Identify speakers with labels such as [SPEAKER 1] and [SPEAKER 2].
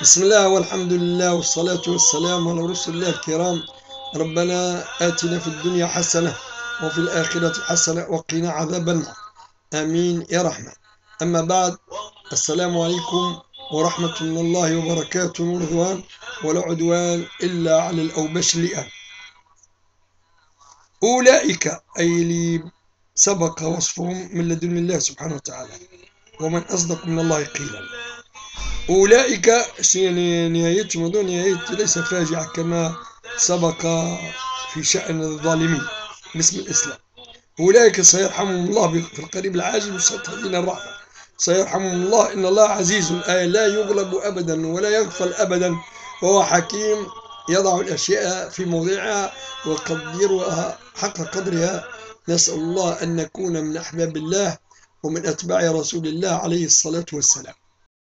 [SPEAKER 1] بسم الله والحمد لله والصلاة والسلام على رسل الله الكرام. ربنا آتنا في الدنيا حسنة وفي الآخرة حسنة وقنا عذاب النار. آمين يا رحمن. أما بعد السلام عليكم ورحمة الله وبركاته. ورضوان ولا عدوان إلا على الأوبش لئام أولئك أي اللي سبق وصفهم من لدن الله سبحانه وتعالى. ومن أصدق من الله قيلا. أولئك نهايتهم هذول نهاية ليس فاجعة كما سبق في شأن الظالمين باسم الإسلام. أولئك سيرحمهم الله في القريب العاجل وستهدينا الرحمة. سيرحمهم الله إن الله عزيز الآية لا يغلب أبدا ولا يغفل أبدا. وهو حكيم يضع الأشياء في موضعها ويقدرها حق قدرها. نسأل الله أن نكون من أحباب الله ومن أتباع رسول الله عليه الصلاة والسلام.